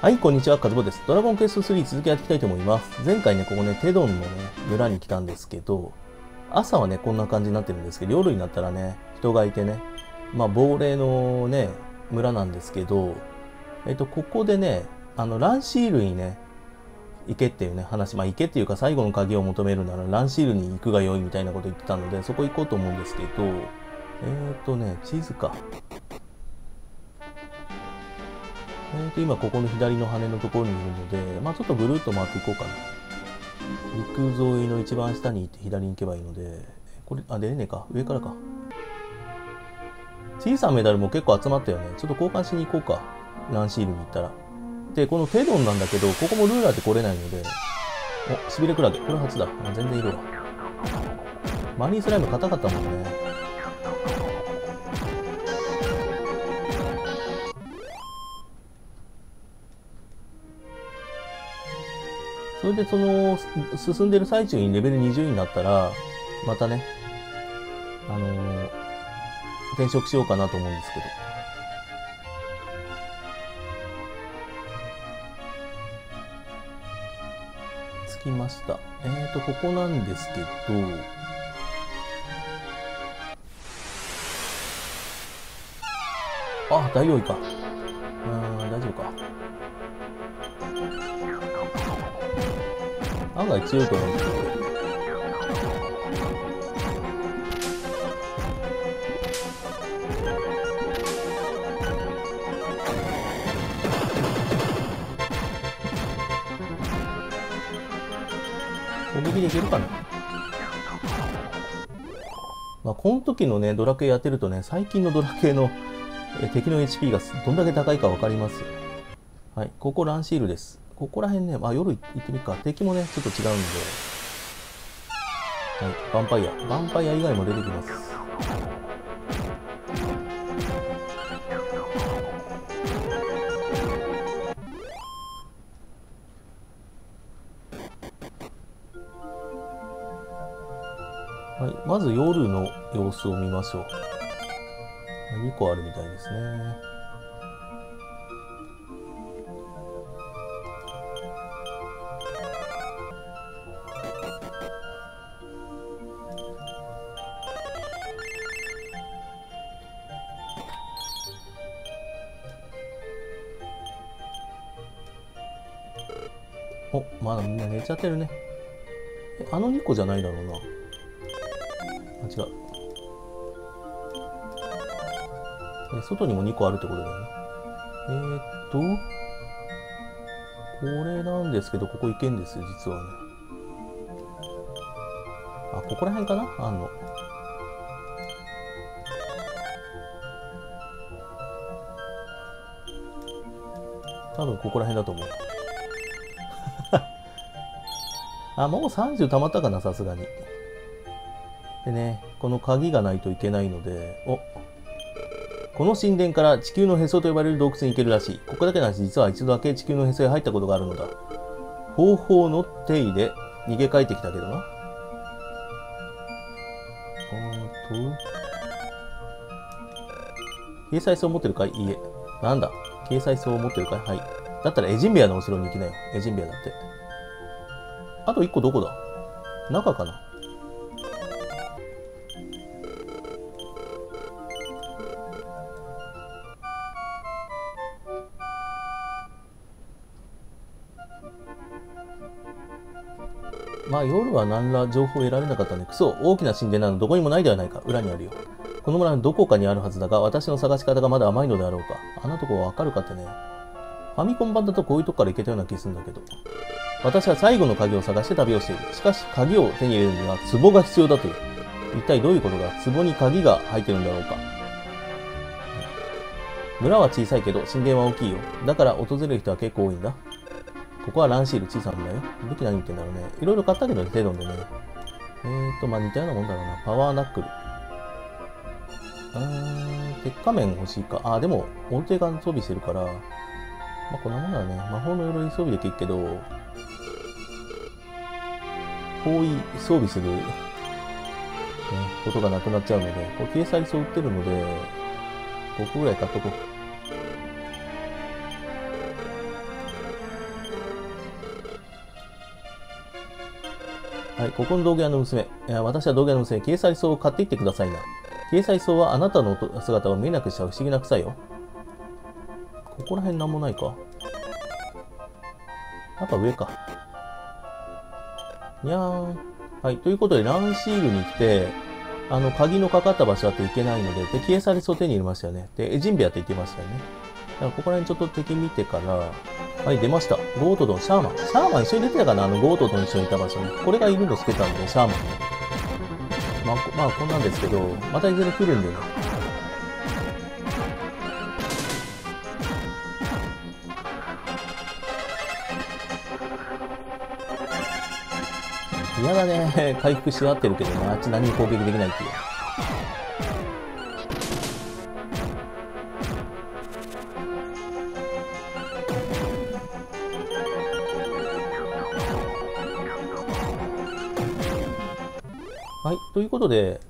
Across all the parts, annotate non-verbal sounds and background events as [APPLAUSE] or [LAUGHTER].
はい、こんにちは、カズボです。ドラゴンクエスト3続きやっていきたいと思います。前回ね、ここね、テドンのね、村に来たんですけど、朝はね、こんな感じになってるんですけど、夜になったらね、人がいてね、まあ、亡霊のね、村なんですけど、えっと、ここでね、あの、ランシールにね、行けっていうね、話、まあ、行けっていうか最後の鍵を求めるならランシールに行くが良いみたいなこと言ってたので、そこ行こうと思うんですけど、えっ、とね、地図か。えーと、今ここの左の羽のところにいるので、まあちょっとぐるっと回っていこうかな。陸沿いの一番下に行って左に行けばいいので、これ、あ、出れねえか。上からか。小さなメダルも結構集まったよね。ちょっと交換しに行こうか。ランシールに行ったら。で、このテドンなんだけど、ここもルーラーで来れないので、お、しびれクラゲ。これ初だ。全然いるわ。マリースライム硬かったもんね。それでその、進んでる最中にレベル20になったら、またね、あのー、転職しようかなと思うんですけど。着きました。えーと、ここなんですけど、あ、大王位か。案外強いと思うんですけど。攻撃できるかな？まあ、この時のね、ドラクエやってるとね、最近のドラクエのえ敵の HP がどんだけ高いか分かります。はい、ここランシールです。ここら辺ね、まあ、夜行ってみるか。敵もね、ちょっと違うんで。はい、ヴァンパイア。ヴァンパイア以外も出てきます。はい、まず夜の様子を見ましょう。2個あるみたいですね。寝ちゃってるね。え、あの2個じゃないだろうな。あ、違う。え、外にも2個あるってことだよね。えー、っと、これなんですけど、ここ行けんですよ、実はね。あ、ここら辺かな？あんの。多分ここら辺だと思う。あ、もう30溜まったかな、さすがに。でね、この鍵がないといけないので、おこの神殿から地球のへそと呼ばれる洞窟に行けるらしい。ここだけの話、実は一度だけ地球のへそへ入ったことがあるのだ。方法の手入れ、逃げ帰ってきたけどな。おーと。掲載層持ってるかい？いえ。なんだ？掲載層持ってるかい？はい。だったらエジンベアのお城に行きなよ。エジンベアだって。あと1個どこだ？中かな？まあ夜は何ら情報を得られなかったね。クソ、大きな神殿などどこにもないではないか。裏にあるよ。この村のどこかにあるはずだが、私の探し方がまだ甘いのであろうか。あんなとこわかるかってね。ファミコン版だとこういうとこから行けたような気するんだけど。私は最後の鍵を探して旅をしている。しかし、鍵を手に入れるには壺が必要だという。一体どういうことだ壺に鍵が入ってるんだろうか。村は小さいけど、神殿は大きいよ。だから訪れる人は結構多いんだ。ここはランシール小さなんだよ。武器何言ってんだろうね。いろいろ買ったけどね、テドンでね。えーと、まあ、似たようなもんだろうな。パワーナックル。うーん、鉄仮面欲しいか。あ、でも、オルテガン装備してるから、まあ、こんなもんだね。魔法の鎧装備できるけど、包囲装備する、ね、ことがなくなっちゃうので、こう、掲載層売ってるので、5個ぐらい買っとこう。はい、ここの道具屋の娘。いや私は道具屋の娘、掲載草を買っていってくださいな。掲載草はあなたの姿を見えなくした不思議な草よ。ここら辺なんもないか。やっぱ上か。にゃーん。はい。ということで、ランシールに来て、あの、鍵のかかった場所だといけないので、で、消え去りそう手に入れましたよね。で、エジンベアって言ってましたよね。だから、ここら辺ちょっと敵見てから、はい、出ました。ゴートドン、シャーマン。シャーマン一緒に出てたかな？あの、ゴートドン一緒にいた場所ね。これがいるのつけたんで、シャーマン。まあ、まあ、こんなんですけど、またいずれ来るんでね。嫌だね。回復し合ってるけどね。あっち何も攻撃できないっていう。はい。ということで、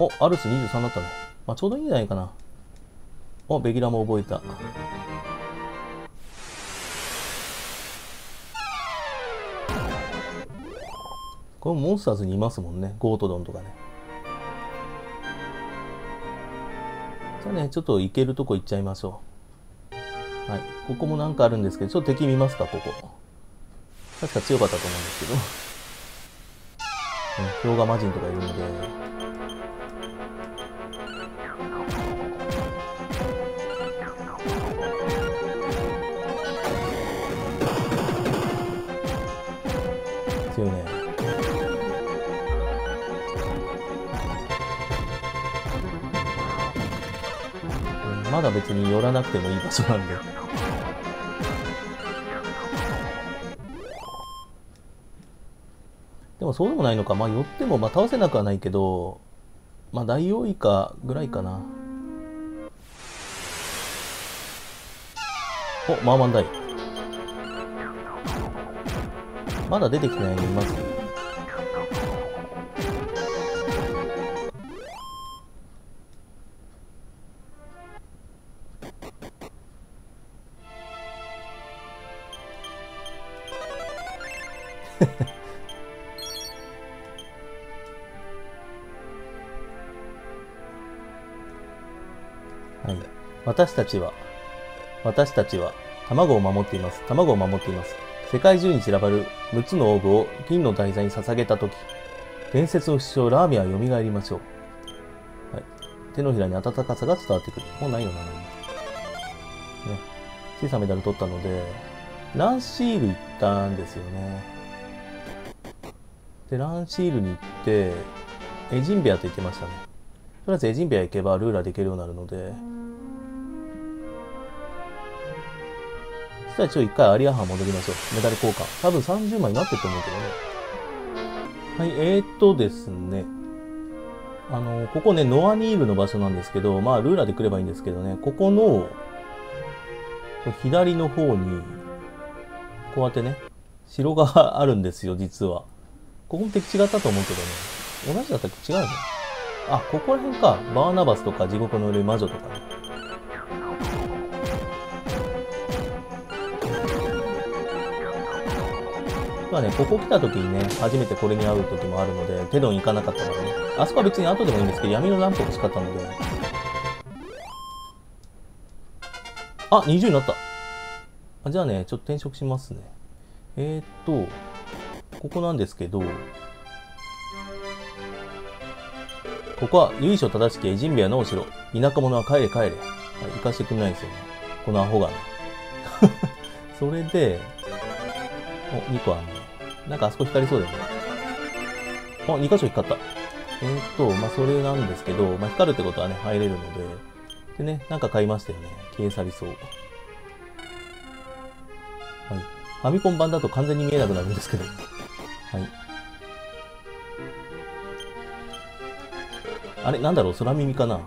お、アルス23だったね。まあ、ちょうどいいんじゃないかな。お、ベギラも覚えた。これモンスターズにいますもんね。ゴートドンとかね。じゃあね、ちょっと行けるとこ行っちゃいましょう。はい。ここもなんかあるんですけど、ちょっと敵見ますか、ここ。確か強かったと思うんですけど。ね、氷河魔人とかいるので、まだ別に寄らなくてもいい場所なんで。でもそうでもないのか。まあ寄っても、まあ倒せなくはないけど、まあ大王以下ぐらいかな。お、マーマンダイ。まだ出てきてないのいます [LAUGHS] はい。私たちは、私たちは、卵を守っています。卵を守っています。世界中に散らばる6つのオーブを金の台座に捧げたとき、伝説の師匠ラーメンは蘇りましょう。はい。手のひらに温かさが伝わってくる。もうないよな、ね。小さなメダル取ったので、ランシール行ったんですよね。で、ランシールに行って、エジンベアと言ってましたね。とりあえずエジンベア行けばルーラーできるようになるので、そしたらちょっと一回アリアハン戻りましょう。メダル交換。多分30枚になってると思うけどね。はい、えー、っとですね。あの、ここね、ノアニールの場所なんですけど、まあ、ルーラーで来ればいいんですけどね、ここの、左の方に、こうやってね、城があるんですよ、実は。ここも敵違ったと思うけどね。同じだったっけ違うのあ、ここら辺か。バーナバスとか地獄の上魔女とかね。まあね、ここ来た時にね、初めてこれに会う時もあるので、テドン行かなかったからね。あそこは別に後でもいいんですけど、闇のランプ欲しかったので。あ、20になった。あじゃあね、ちょっと転職しますね。えー、っと、ここなんですけど、ここは由緒正しきエジンベアのお城。田舎者は帰れ帰れ。行かしてくんないですよね。このアホがね。[LAUGHS] それで、お、2個あるね。なんかあそこ光りそうだよね。あ、2箇所光った。えー、っと、まあ、それなんですけど、まあ、光るってことはね、入れるので、でね、なんか買いましたよね。消え去りそう。はい。ファミコン版だと完全に見えなくなるんですけど。はい。あれなんだろう？空耳かな？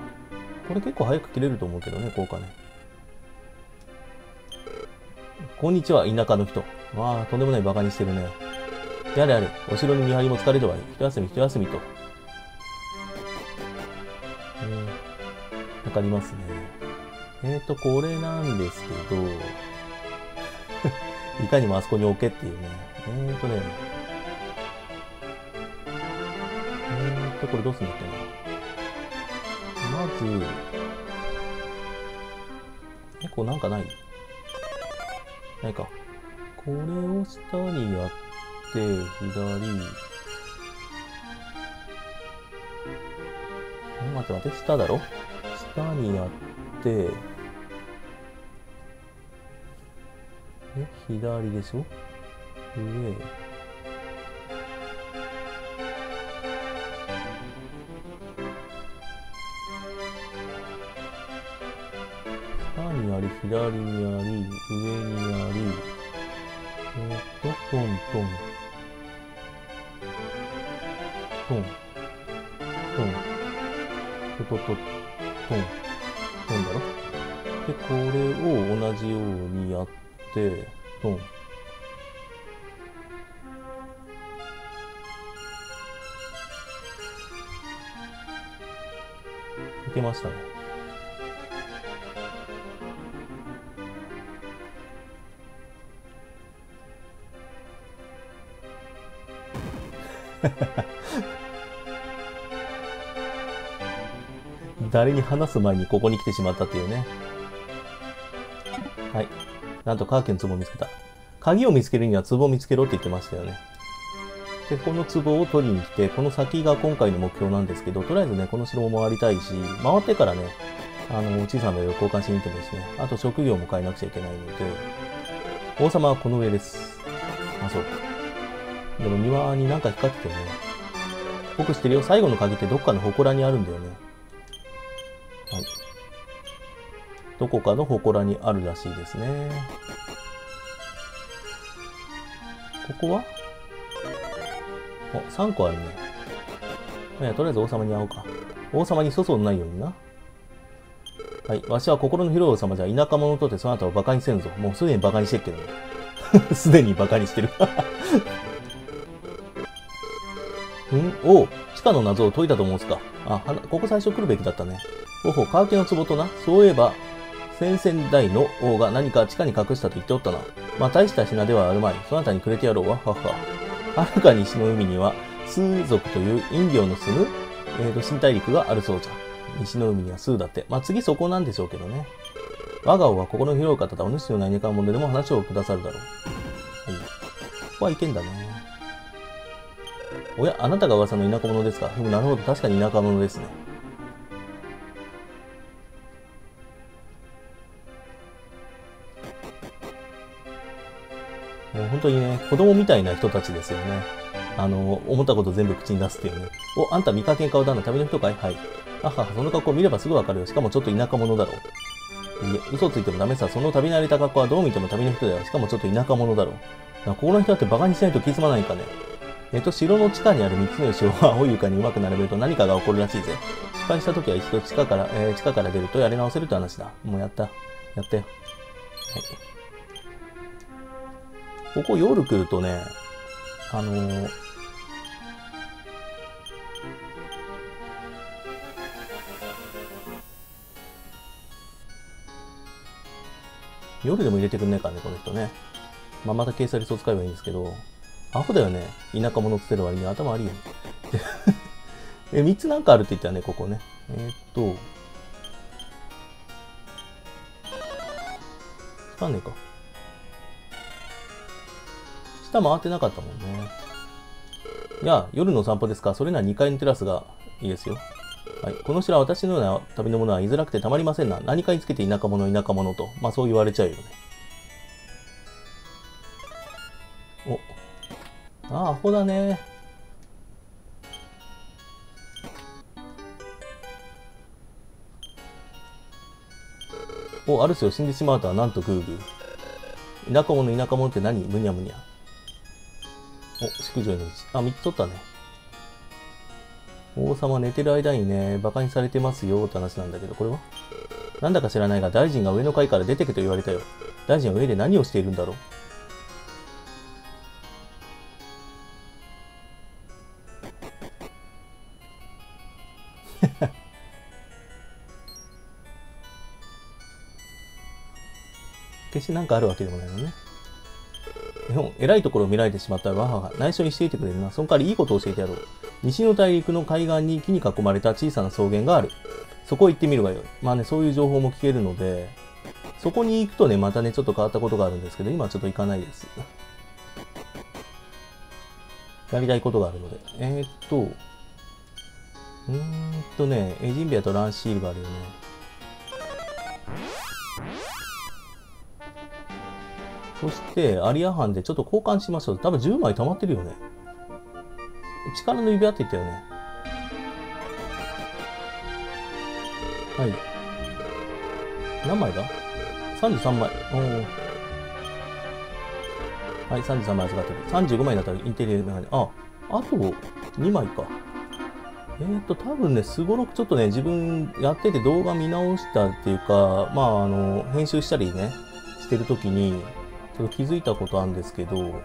これ結構早く切れると思うけどね、効果ね。こんにちは、田舎の人。わあ、とんでもない馬鹿にしてるね。やれやれ、お城に見張りも疲れるわい。一休み、一休みと。えー、かかりますね。えっ、ー、と、これなんですけど、[LAUGHS] いかにもあそこに置けっていうね。えっ、ー、とね、えっ、ー、と、これどうすんだっけな。まず、え、こうなんかない？ないか。これを下にやって、左、待って待って、下だろ？下にやって、え、左でしょ？上。左にあり、上にあり、えっ、と、トントン。トン。トン。トトトトン、トンだろ？で、これを同じようにやって、トン。いけましたね。誰に話す前にここに来てしまったっていうね。はい。なんとカーケン壺を見つけた。鍵を見つけるには壺を見つけろって言ってましたよね。で、この壺を取りに来て、この先が今回の目標なんですけど、とりあえずね、この城も回りたいし、回ってからね、あの、お小さな絵を交換しに行ってもいいしね。あと職業も変えなくちゃいけないので、王様はこの上です。あ、そう。でも庭になんか光っててね。僕知ってるよ。最後の鍵ってどっかの祠にあるんだよね。はい。どこかの祠にあるらしいですね。ここは？お、3個あるね。いや、とりあえず王様に会おうか。王様に粗相のないようにな。はい。わしは心の広い王様じゃ田舎者とてその後を馬鹿にせんぞ。もうすでに馬鹿にしてるけどね。[LAUGHS] すでに馬鹿にしてる [LAUGHS] ん？お地下の謎を解いたと思うすか。あ、ここ最初来るべきだったね。おほ、乾きの壺とな。そういえば、先々代の王が何か地下に隠したと言っておったな。まあ、大した品ではあるまい。そなたにくれてやろうわ。はは。はるか西の海には、スー族という陰陽の住む、えーと、新大陸があるそうじゃ。西の海にはスーだって。まあ、次そこなんでしょうけどね。我が王は心の広い方だ。お主の何かものでも話をくださるだろう。はい。ここはいけんだね。おや、あなたが噂の田舎者ですか、なるほど。確かに田舎者ですね。もう本当にね、子供みたいな人たちですよね。あの、思ったこと全部口に出すっていうね。お、あんた見かけん顔だな、旅の人かい？はい。あはは、その格好見ればすぐわかるよ。しかもちょっと田舎者だろう。いえ、嘘ついてもダメさ。その旅慣れた格好はどう見ても旅の人だよ。しかもちょっと田舎者だろう。ここの人だって馬鹿にしないと気づまないかね。えっと、城の地下にある三つの石を [LAUGHS] 青い床にうまく並べると何かが起こるらしいぜ。失敗した時は一度地下から、えー、地下から出るとやり直せるって話だ。もうやった。やったよ。はい。ここ夜来るとね、あのー、夜でも入れてくんないからね、この人ね。まあ、また計算リソー使えばいいんですけど、アホだよね。田舎者つってる割に頭悪いよ。[LAUGHS] え、3つなんかあるって言ったらね、ここね。えー、っと、つかんねえか。下回ってなかったもんね。いや、夜の散歩ですかそれなら2階のテラスがいいですよ。はい。この城は私のような旅の者は居づらくてたまりませんな。何かにつけて田舎者、田舎者と。まあそう言われちゃうよね。お。ああ、アホだね。お、ある種を死んでしまうとはなんとグーグー。田舎者、田舎者って何？むにゃむにゃ。お、宿女に、あ、3取ったね。王様寝てる間にね、馬鹿にされてますよって話なんだけど、これは？なんだか知らないが、大臣が上の階から出てけと言われたよ。大臣は上で何をしているんだろう？[LAUGHS] 決してなんかあるわけでもないのね。日本、偉いところを見られてしまったらわはは、内緒にしていてくれるな。その代わりいいことを教えてやろう。西の大陸の海岸に木に囲まれた小さな草原がある。そこ行ってみるわよい。まあね、そういう情報も聞けるので、そこに行くとね、またね、ちょっと変わったことがあるんですけど、今はちょっと行かないです。やりたいことがあるので。えー、っと、うーんとね、エジンビアとランシールがあるよね。そして、アリア班でちょっと交換しましょう。多分10枚溜まってるよね。力の指輪って言ったよね。はい。何枚だ ?33 枚。おはい、33枚預かってる。35枚だったらインテリアメガネ。あ、あと2枚か。えーと、多分ね、すごろくちょっとね、自分やってて動画見直したっていうか、まあ、あの、編集したりね、してるときに、ちょっと気づいたことあるんですけど、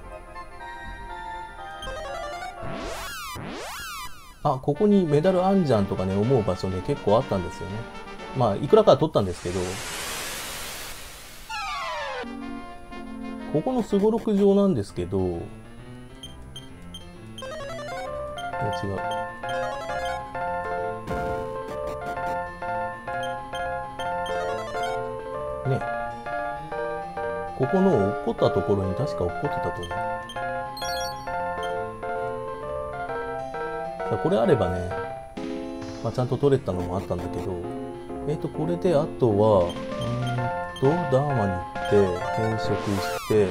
あ、ここにメダルあんじゃんとかね、思う場所ね、結構あったんですよね。まあ、いくらかは取ったんですけど、ここのすごろく場なんですけど、違う。ここの落っこったところに確か落っこってたと思う。さあこれあればね、まあ、ちゃんと取れたのもあったんだけど、えっ、ー、と、これであとは、うんと、ダーマに行って、転職して、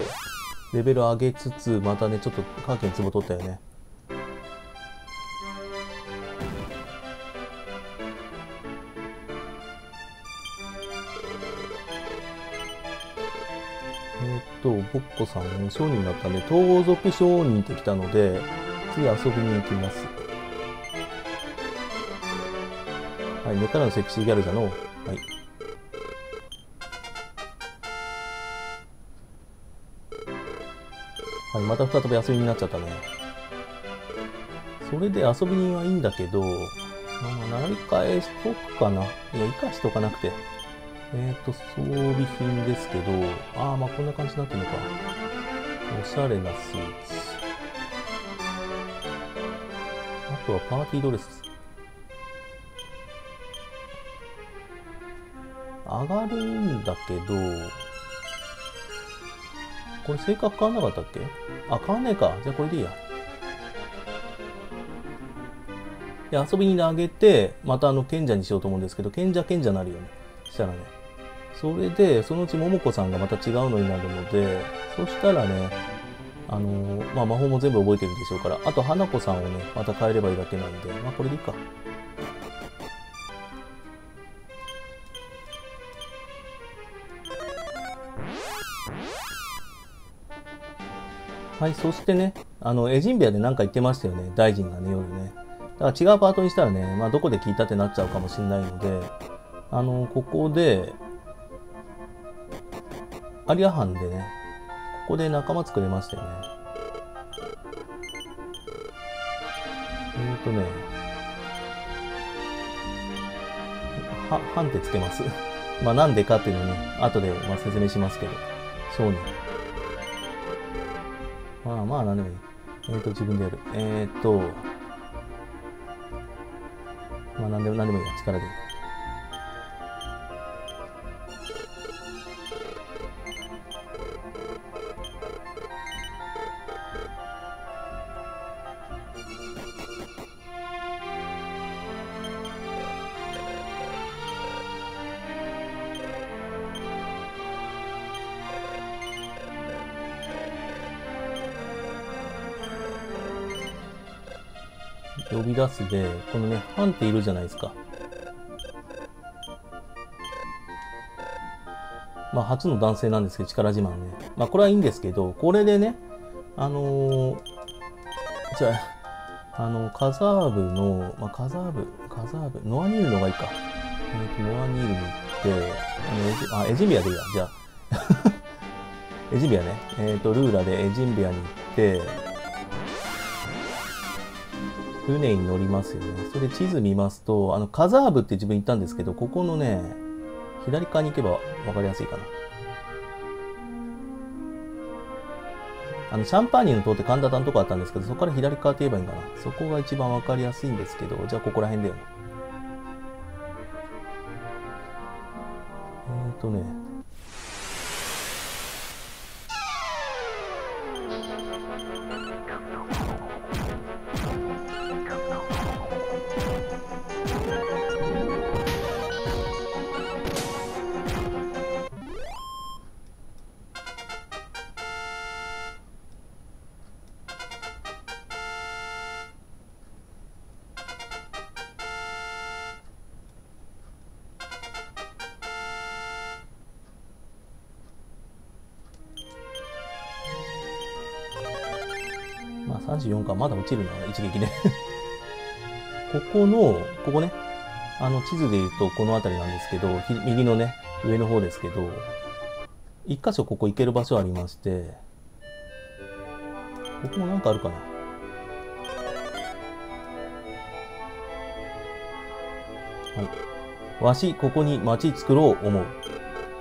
レベル上げつつ、またね、ちょっとカーケン壺取ったよね。ー、と、ボッコさん、商人だったんで、盗賊商人って来たので、次遊びに行きます。はい、根っからのセクシーギャルじゃの。はい。はい、また再び遊びになっちゃったね。それで遊び人はいいんだけど、まあ、なり替えしとくかな。いや、生かしとかなくて。えっ、ー、と、装備品ですけど、ああ、まあこんな感じになってるのか。おしゃれなスーツ。あとはパーティードレス。上がるんだけど、これ性格変わんなかったっけ？あ、変わんねえか。じゃあこれでいいや。で、遊びに投げて、またあの、賢者にしようと思うんですけど、賢者賢者になるよね。したらね。それで、そのうち桃子さんがまた違うのになるので、そしたらね、あのー、まあ、魔法も全部覚えてるでしょうから、あと花子さんをね、また変えればいいだけなんで、まあ、これでいいか。はい、そしてね、あの、エジンビアで何か言ってましたよね、大臣がね、夜ね。だから違うパートにしたらね、まあ、どこで聞いたってなっちゃうかもしれないので、あの、ここで、アリア班でね、ここで仲間作れましたよね。えーとね、は、班ってつけます？[LAUGHS] まあなんでかっていうのをね、後でまあ説明しますけど、商人。まあまあなんでもいい。えーと、自分でやる。えーと、まあなんでも、なんでもいいや、力で。呼び出すで、このね、ハンっているじゃないですか。まあ、初の男性なんですけど、力自慢ね。まあ、これはいいんですけど、これでね、あのー、じゃあ、あの、カザーブの、まあ、カザーブ、カザーブ、ノアニールのがいいか。ノアニールに行って、あのエジ、あ、エジンビアでいいや、じゃあ。[LAUGHS] エジンビアね。えっ、と、ルーラでエジンビアに行って、船に乗りますよね。それで地図見ますと、あの、カザーブって自分言ったんですけど、ここのね、左側に行けばわかりやすいかな。あの、シャンパーニュの塔って神田田のとこあったんですけど、そこから左側って言えばいいんかな。そこが一番わかりやすいんですけど、じゃあここら辺だよね。えっ、ー、とね、34か、まだ落ちるな、一撃で [LAUGHS] ここの、ここね、あの地図で言うとこの辺りなんですけど、右のね、上の方ですけど、一箇所ここ行ける場所ありまして、ここもなんかあるかな。はい。わし、ここに町作ろう思う。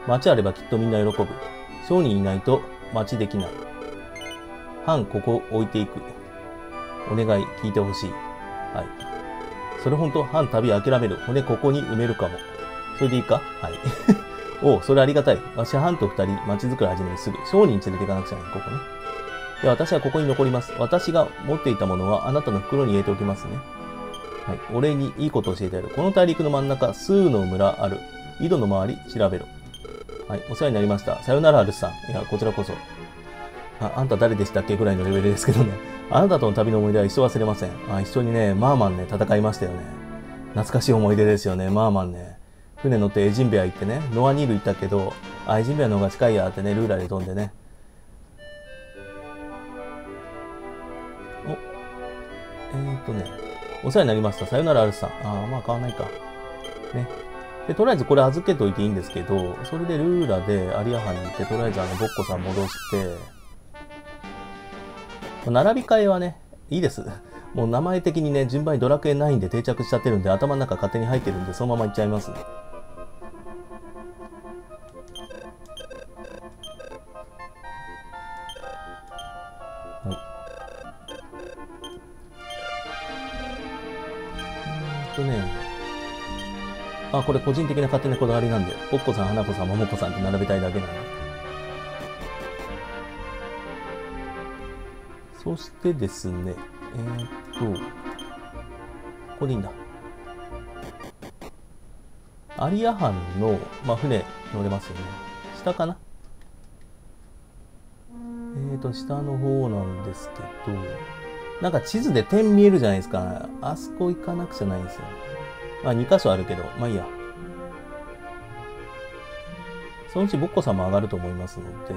町あればきっとみんな喜ぶ。商人いないと町できない。藩ここ置いていく。お願い聞いてほしい。はい。それほんと藩旅諦める。骨ここに埋めるかも。それでいいか？はい。[LAUGHS] おそれありがたい。わしは藩と二人町づくり始めるすぐ。商人連れて行かなくちゃね、ここね。で、私はここに残ります。私が持っていたものはあなたの袋に入れておきますね。はい。お礼にいいことを教えてやる。この大陸の真ん中、数の村ある。井戸の周り、調べろ。はい。お世話になりました。さよなら、アルスさん。いや、こちらこそ。あ、あんた誰でしたっけぐらいのレベルですけどね。あなたとの旅の思い出は一生忘れません。あ、一緒にね、マーマンね、戦いましたよね。懐かしい思い出ですよね、マーマンね。船乗ってエジンベア行ってね、ノアニール行ったけど、あ、エジンベアの方が近いやってね、ルーラーで飛んでね。お、えー、っとね、お世話になりました。さよならアルスさん。あまあ変わないか。ね。で、とりあえずこれ預けといていいんですけど、それでルーラでアリアハに行って、とりあえずあの、ボッコさん戻して、並び替えはね、いいです。もう名前的にね、順番にドラクエ9で定着しちゃってるんで、頭の中勝手に入ってるんで、そのままいっちゃいますね。はい。うんとね、あ、これ個人的な勝手なこだわりなんで、ポッコさん、花子さん、桃子さんって並べたいだけなんで。そしてですね、えー、っと、ここでいいんだ。アリア藩の、まあ、船乗れますよね。下かな？えーと、下の方なんですけど、なんか地図で点見えるじゃないですか。あそこ行かなくちゃないんですよ。まあ2箇所あるけど、まあいいや。そのうちボッコさんも上がると思いますので、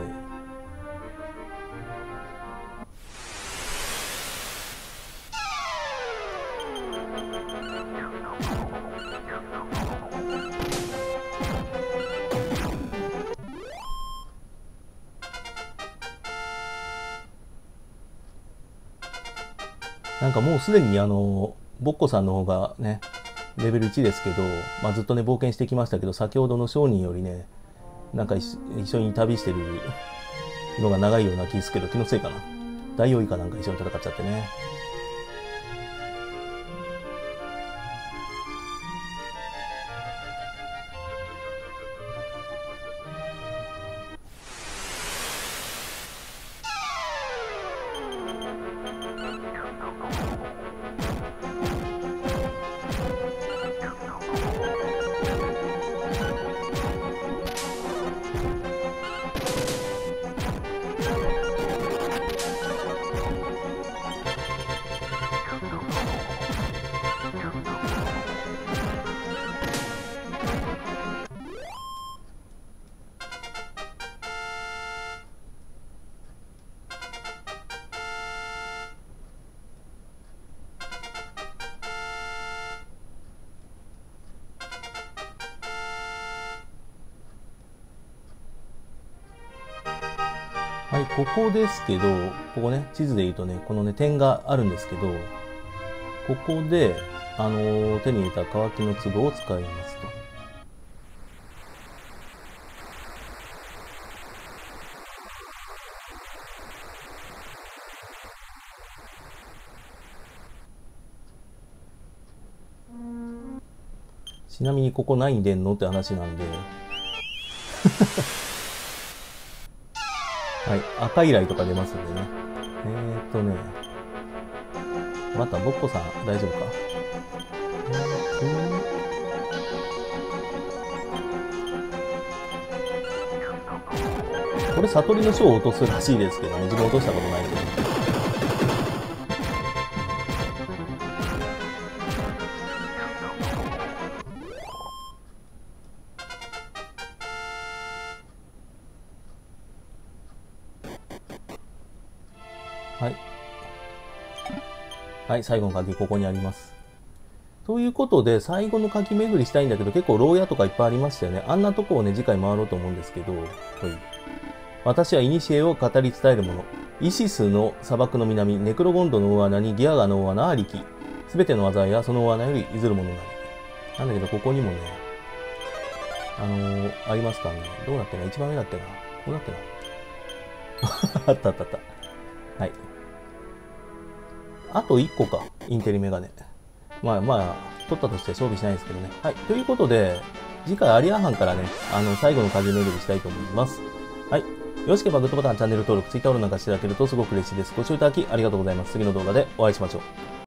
かもうすでにあの、ボッコさんの方がね、レベル1ですけど、まあ、ずっとね、冒険してきましたけど、先ほどの商人よりね、なんか一緒に旅してるのが長いような気すけど、気のせいかな。大王イかなんか一緒に戦っちゃってね。ここですけど、ここね、地図で言うとね、このね、点があるんですけど、ここで、あの手に入れた乾きの粒を使いますと。ちなみにここ何で出んの？って話なんではい。赤いライトが出ますんでね。えーっとね。また、ボッコさん、大丈夫か？えーっとこれ、悟りの書を落とすらしいですけどね。自分落としたことないけど。はい。はい、最後の鍵、ここにあります。ということで、最後の鍵巡りしたいんだけど、結構牢屋とかいっぱいありましたよね。あんなとこをね、次回回ろうと思うんですけど、はい。私は古を語り伝えるもの。イシスの砂漠の南、ネクロゴンドの大穴にギアガの大穴ありき。すべての災いはその大穴よりいずるものなり。なんだけど、ここにもね、あのー、ありますかね。どうなってな一番上だってな。こうなってな。[LAUGHS] あったあったあった。はい。あと1個か、インテリメガネ。まあまあ、取ったとして装備しないんですけどね。はい。ということで、次回アリア班からね、あの、最後の鍵巡りしたいと思います。はい。よろしければグッドボタン、チャンネル登録、ツイッターフォローなんかしていただけるとすごく嬉しいです。ご視聴いただきありがとうございます。次の動画でお会いしましょう。